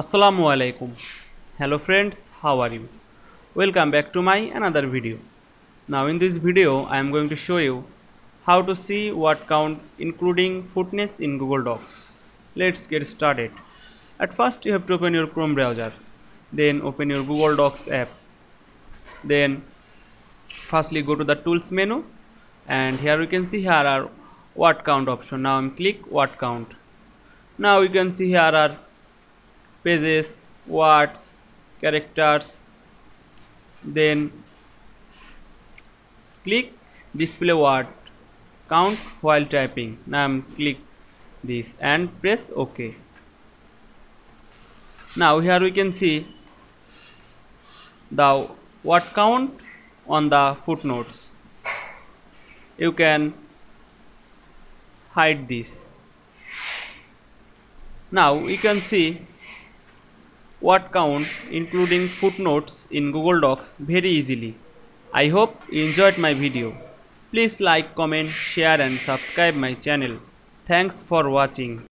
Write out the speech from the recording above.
Assalamu alaikum. Hello friends, how are you? Welcome back to my another video. Now in this video I am going to show you how to see word count including footnotes in Google Docs. Let's get started. At first you have to open your Chrome browser. Then open your Google Docs app. Then firstly go to the tools menu and here we can see here are word count option. Now I'm click word count. Now you can see here are pages words characters then click display word. Count while typing. Now I'm click this and press ok. Now here we can see the word count on the footnotes. You can hide this. Now we can see word count including footnotes in Google Docs very easily. I hope you enjoyed my video. Please like, comment, share and subscribe my channel. Thanks for watching.